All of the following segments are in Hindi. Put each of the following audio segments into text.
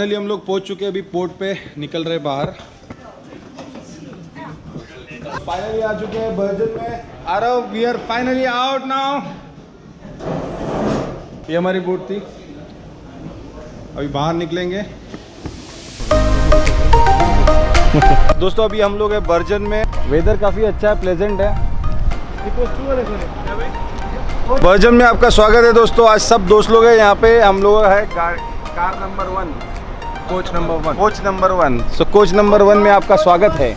फाइनली हम लोग पहुँच चुके हैं अभी पोर्ट पे निकल रहे बाहर। फाइनली आ चुके हैं बर्जन में। आ we are finally out now ये हमारी बोट थी। अभी बाहर निकलेंगे। दोस्तों अभी हम लोग है बर्जन में। वेदर काफ़ी अच्छा है प्लेजेंट है। बर्जन में आपका स्वागत है दोस्तों। आज सब दोस्त लोग हैं यहाँ पे। हम लोग है car, car number one coach number one coach number one so coach number one में आपका स्वागत है।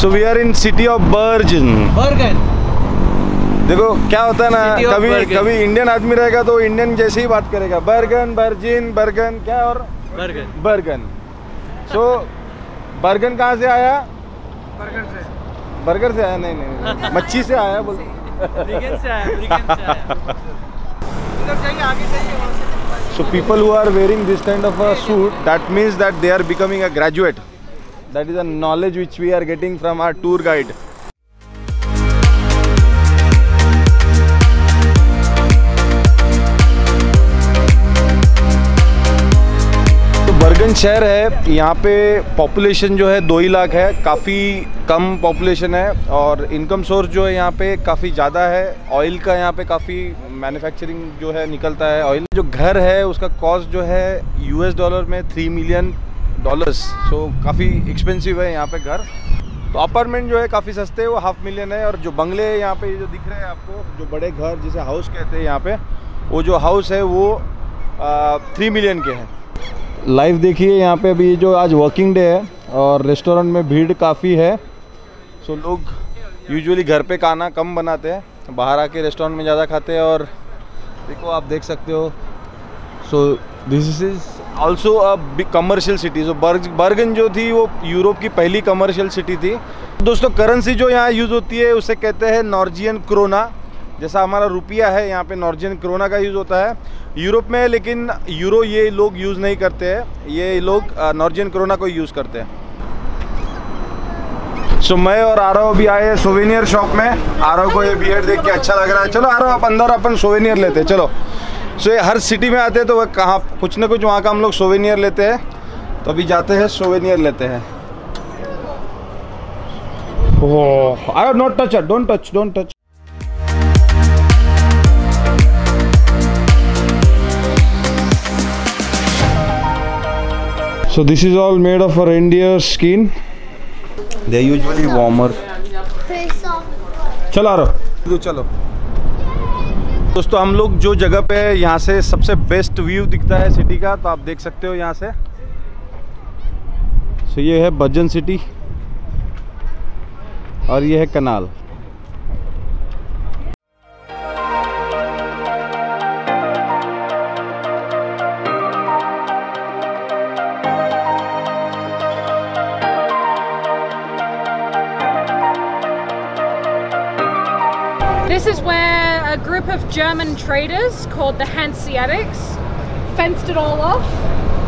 So we are in city of Bergen Bergen देखो क्या होता है ना कभी Bergen. कभी इंडियन आदमी रहेगा तो इंडियन जैसे ही बात करेगा बर्गन बर्जिन बर्गन क्या और बर्गन बर्गन सो बर्गन कहाँ से आया? बर्गन से। बर्गर से आया? नहीं नहीं, मच्छी से आया बोल। सो पीपल आया ब्रिगेन से आया। इधर जाइए आगे जाइए वहाँ से। So people who are wearing this kind of a suit, that is a knowledge which we are getting from our tour guide. तो बर्गन शहर है, यहाँ पे पॉपुलेशन जो है दो ही लाख है, काफ़ी कम पॉपुलेशन है और इनकम सोर्स जो है यहाँ पे काफ़ी ज़्यादा है ऑयल का यहाँ पे काफ़ी मैन्युफैक्चरिंग जो है निकलता है ऑयल जो घर है, उसका कॉस्ट जो है यूएस डॉलर में थ्री मिलियन डॉलर्स सो काफ़ी एक्सपेंसिव है यहाँ पे घर। तो अपार्टमेंट जो है काफ़ी सस्ते हैं, वो हाफ़ मिलियन है। और जो बंगले यहाँ पे जो दिख रहे हैं आपको, जो बड़े घर जिसे हाउस कहते हैं यहाँ पे, वो जो हाउस है वो थ्री मिलियन के हैं। लाइव देखिए यहाँ पे अभी जो आज वर्किंग डे है, और रेस्टोरेंट में भीड़ काफ़ी है। सो लोग यूजुअली घर पे खाना कम बनाते हैं, बाहर आके रेस्टोरेंट में ज़्यादा खाते हैं, और देखो आप देख सकते हो। So this is also a commercial city जो बर्ग बर्गन जो थी, वो यूरोप की पहली कमर्शियल सिटी थी। दोस्तों करेंसी जो यहाँ यूज़ होती है, उसे कहते हैं नॉर्जियन क्रोना जैसा हमारा रुपया है, यहाँ पे नॉर्जियन क्रोना का यूज़ होता है। यूरोप में, लेकिन यूरो ये लोग यूज़ नहीं करते हैं। ये लोग नॉर्जियन क्रोना को यूज़ करते हैं। सो मैं और आरव भी आए सोवेनियर शॉप में। आरव को ये बियर्ड देख के अच्छा लग रहा है। चलो आरव, आप अंदर अपन सोवेनियर लेते हैं। चलो। सो ये हर सिटी में आते हैं तो वह कहाँ, कुछ ना कुछ वहाँ का हम लोग सोवेनियर लेते हैं। तो अभी जाते हैं सोवेनियर लेते हैं। ओह Aarav not touch don't touch don't touch So this is all made of a reindeer skin. They usually warmer. चलो रहा चलो। दोस्तों हम लोग जो जगह पे यहाँ से सबसे बेस्ट व्यू दिखता है सिटी का तो आप देख सकते हो यहाँ से। सो ये है भजन सिटी और ये है canal This is where a group of German traders called the Hanseatics fenced it all off,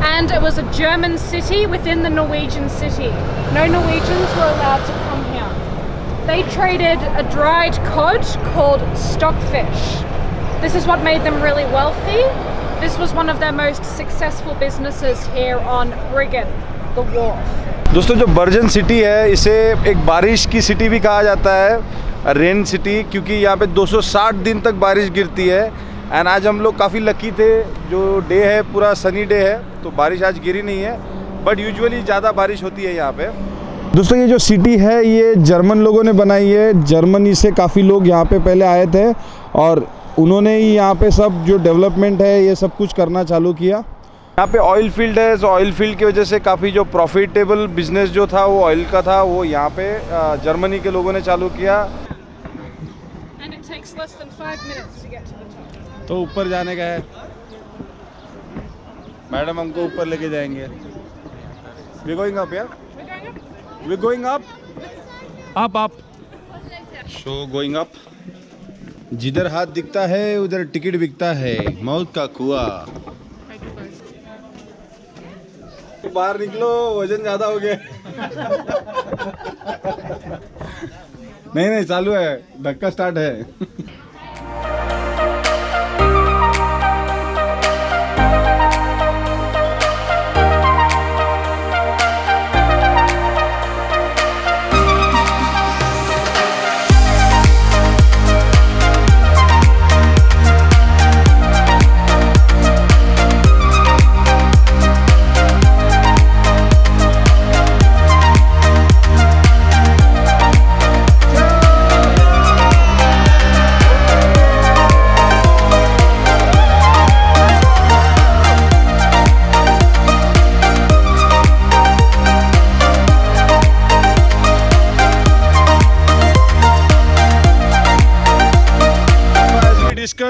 and it was a German city within the Norwegian city. No Norwegians were allowed to come here. They traded a dried cod called stockfish. This is what made them really wealthy. This was one of their most successful businesses here on Briggen, the wharf. दोस्तों जो बर्जन सिटी है इसे एक बारिश की सिटी भी कहा जाता है रेन सिटी क्योंकि यहाँ पे 260 दिन तक बारिश गिरती है। एंड आज हम लोग काफ़ी लकी थे, जो डे है, पूरा सनी डे है तो बारिश आज गिरी नहीं है। बट यूजुअली ज़्यादा बारिश होती है यहाँ पे। दोस्तों, ये जो सिटी है, ये जर्मन लोगों ने बनाई है। जर्मनी से काफ़ी लोग यहाँ पे पहले आए थे, और उन्होंने ही यहाँ पे सब जो डेवलपमेंट है, ये सब कुछ करना चालू किया। यहाँ पे ऑयल फ़ील्ड है तो ऑयल फ़ील्ड की वजह से काफ़ी जो प्रॉफिटेबल बिज़नेस जो था, वो ऑयल का था, वो यहाँ पे जर्मनी के लोगों ने चालू किया। Takes less than five minutes to get to the top. तो ऊपर जाने का है। मैडम हमको ऊपर लेके जाएँगे। वी गोइंग अप यार We're going up. We going up up up so going up जिधर हाथ दिखता है उधर टिकट बिकता है। मौत का कुआ। बाहर निकलो वज़न ज़्यादा हो गया। नहीं नहीं चालू है। धक्का स्टार्ट है।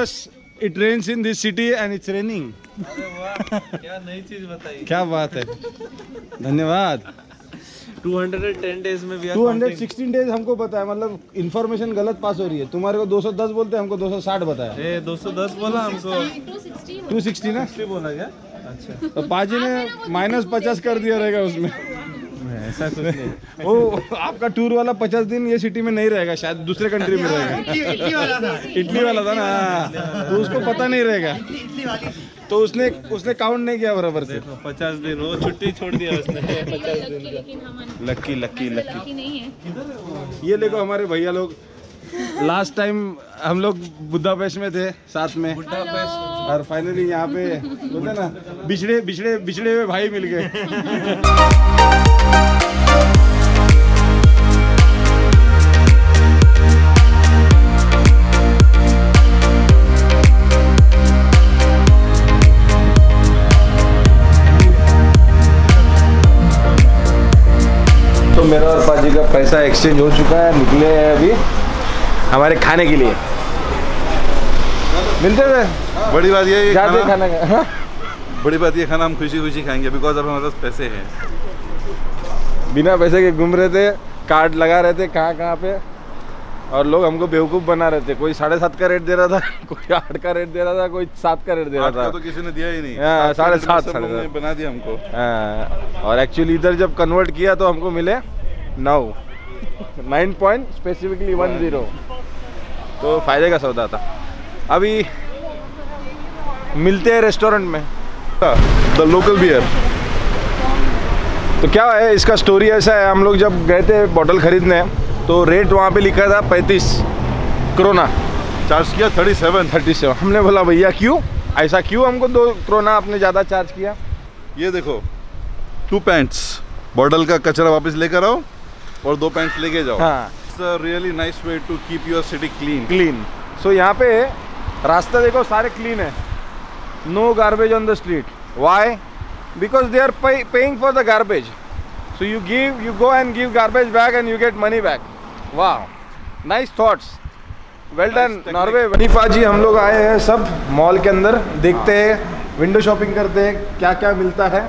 Discuss, it rains in this city and it's raining. क्या नई चीज़ बताई। क्या बात है। धन्यवाद। 210 डेज़ में भी 216 डेज़ हमको पता है मतलब इन्फॉर्मेशन गलत पास हो रही है। तुम्हारे को 210 बोलते हैं हमको 260 बताया। ए 210 बोला हमको। 260 ना? बोला क्या? अच्छा। तो पाजी ने माइनस पचास कर दिया रहेगा उसमें। ऐसा कुछ नहीं। वो आपका टूर वाला पचास दिन ये सिटी में नहीं रहेगा शायद दूसरे कंट्री में रहेगा। इटली वाला था। इटली वाला था ना हाँ। तो उसको पता नहीं रहेगा। तो उसने उसने काउंट नहीं किया बराबर से। 50 दिन वो छुट्टी छोड़ दिया उसने। 50 दिन लक्की लक्की लक्की ये देखो हमारे भैया लोग। लास्ट टाइम हम लोग बुद्धापेस्ट में थे साथ में। और फाइनली यहाँ पे बोलते ना बिछड़े बिछड़े बिछड़े हुए भाई मिल गए। पैसा एक्सचेंज हो चुका है निकले हैं अभी हमारे खाने के लिए। मिलते थे बड़ी बात ये है खाना, खाना का। हाँ? बड़ी बात ये खाना हम खुशी खुशी खाएँगे बिकॉज़ अब हमारे पास पैसे हैं। बिना पैसे के घूम रहे थे कार्ड लगा रहे थे कहाँ कहाँ पे? और लोग हमको बेवकूफ़ बना रहे थे। कोई साढ़े सात का रेट दे रहा था कोई आठ का रेट दे रहा था कोई सात का रेट दे रहा था। तो किसी ने दिया ही नहीं। हाँ, साढ़े सात, ने सात। बना दिया हमको। हाँ, और एक्चुअली इधर जब कन्वर्ट किया तो हमको मिले। नौ। Nine point specifically one zero तो फ़ायदे का सौदा था। अभी मिलते हैं रेस्टोरेंट में। द लोकल बियर तो क्या है इसका स्टोरी ऐसा है हम लोग जब गए थे बॉटल खरीदने तो रेट वहाँ पे लिखा था पैंतीस क्रोना चार्ज किया थर्टी सेवन थर्टी सेवन हमने बोला भैया क्यों? ऐसा क्यों हमको दो क्रोना आपने ज़्यादा चार्ज किया? ये देखो टू पैंट्स बॉटल का कचरा वापस लेकर आओ और दो पैंट्स लेके जाओ। हाँ। Really nice way to keep your city clean clean so यहाँ पे रास्ता देखो सारे क्लीन है। No garbage on the street why because they are paying for the garbage so you give you go and give garbage bag and you get money back वाह nice thoughts well done Norway वनीफा जी हम लोग आए हैं सब मॉल के अंदर देखते हैं विंडो शॉपिंग करते हैं क्या क्या मिलता है।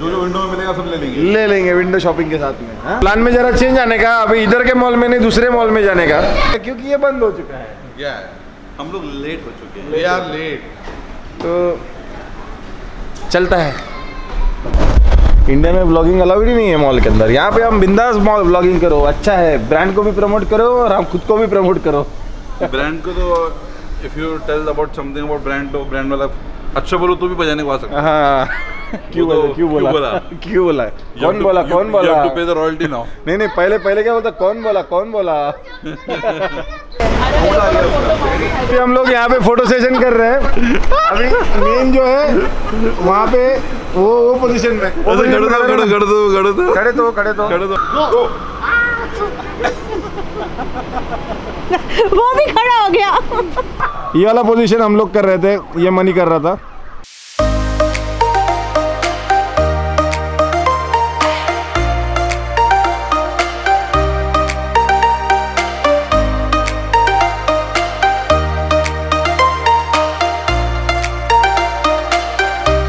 जो जो विंडो में मिलेगा सब ले लेंगे। ले लेंगे विंडो शॉपिंग के साथ में हाँ? प्लान में जरा चेंज आने का अभी इधर के मॉल में नहीं दूसरे मॉल में जाने का। क्योंकि ये बंद हो चुका है। या हम लोग लेट हो चुके हैं। आर लेट तो चलता है। इंडिया में ब्लॉगिंग अलाउड ही नहीं है मॉल के अंदर। यहाँ पे हम बिंदास मॉल ब्लॉगिंग करो। अच्छा है। ब्रांड को भी प्रमोट करो और हम खुद को भी प्रमोट करो। ब्रांड को तो if you tell about something about brand तो ब्रांड वाला अच्छा बोलो तो भी बजाने को आ सकता है। हाँ। क्यों तो बोला क्यों क्यों बोला? बोला? क्यों बोला? कौन बोला? कौन बोला? नहीं नहीं पहले पहले क्या बोलता? कौन बोला? कौन बोला? अभी हम लोग यहाँ पे फ़ोटो सेशन कर रहे हैं। अभी मेन जो है वहाँ पे वो वो पोजीशन में। खड़े तो खड़े तो। खड़े दो वो भी खड़ा हो गया। ये वाला पोजीशन हम लोग कर रहे थे। ये मनी कर रहा था।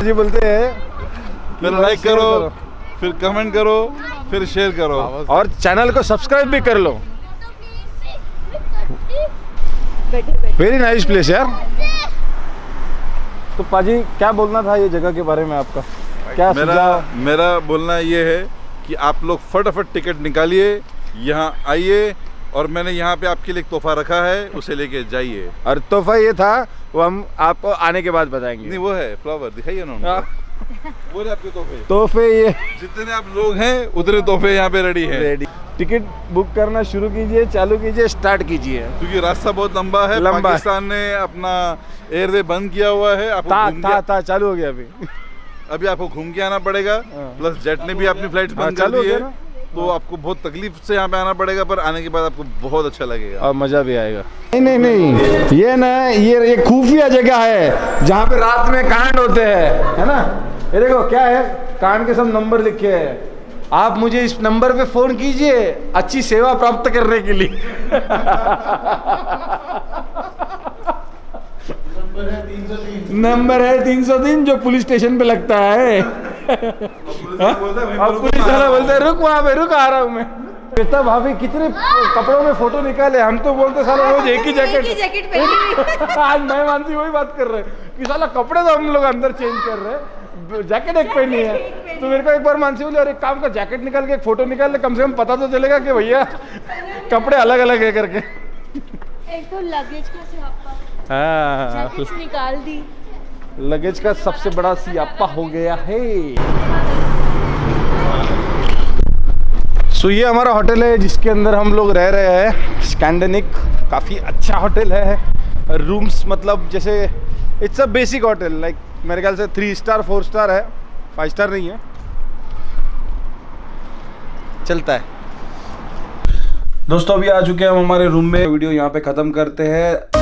जी बोलते हैं। फिर लाइक करो फिर कमेंट करो फिर शेयर करो। और चैनल को सब्सक्राइब भी कर लो। वेरी नाइस प्लेस यार। तो पाजी क्या बोलना था ये जगह के बारे में आपका? क्या मेरा मेरा बोलना ये है कि आप लोग फटाफट टिकट निकालिए यहाँ आइए और मैंने यहाँ पे आपके लिए एक तोहफा रखा है उसे लेके जाइए। और तोहफा ये था वो हम आपको आने के बाद बताएँगे। नहीं वो है फ्लावर दिखाइए ना हाँ। उनको वो है आपके तोहफे। तोहफे ये। जितने आप लोग हैं उतने तोहफे यहाँ पे रेडी हैं। रेडी टिकट बुक करना शुरू कीजिए चालू कीजिए स्टार्ट कीजिए। क्योंकि रास्ता बहुत लंबा है लंबा है। पाकिस्तान ने अपना एयरवे बंद किया हुआ है आपको था था था चालू हो गया अभी। अभी आपको घूम के आना पड़ेगा हाँ। प्लस जेट ने भी अपनी फ़्लाइट हाँ, बंद कर दी है? तो आपको बहुत तकलीफ़ से यहाँ पे आना पड़ेगा पर आने के बाद आपको बहुत अच्छा लगेगा। और मज़ा भी आएगा। नहीं नहीं नहीं। ये ना ये ये खुफिया जगह है जहाँ पे रात में कांड होते हैं है ना? ये देखो क्या है? कांड के सब नंबर लिखे हैं। आप मुझे इस नंबर पे फ़ोन कीजिए अच्छी सेवा प्राप्त करने के लिए। नंबर है तीन सौ तीन। जो पुलिस स्टेशन पे लगता है हाँ? अब पुलिस वाला बोलते हैं रुक वहाँ पे रुक आ रहा हूँ मैं। श्वेता भाभी कितने कपड़ों में फ़ोटो निकाले? हम तो बोलते साला रोज एक ही जैकेट एक ही जैकेट पहनी आज मैं मानसी वही बात कर रहे हैं कि साला कपड़े तो हम लोग अंदर चेंज कर रहे हैं। जैकेट एक पहनी है। तो मेरे को एक बार मानसी बोली और एक काम कर जैकेट निकाल के एक फ़ोटो निकाल ले। कम से कम पता तो चलेगा कि भैया कपड़े अलग अलग है करके। एक तो लगेज का हाँ। निकाल दी। लगेज का सबसे बड़ा सियापा हो गया है। सो ये हमारा होटल है जिसके अंदर हम लोग रह रहे हैं। स्कैंडनिक, काफ़ी अच्छा होटल है। रूम्स मतलब जैसे it's a basic hotel like मेरे ख्याल से थ्री स्टार फोर स्टार है। फाइव स्टार नहीं है। चलता है। दोस्तों, अभी आ चुके हैं हम हमारे रूम में। वीडियो यहाँ पे ख़त्म करते हैं।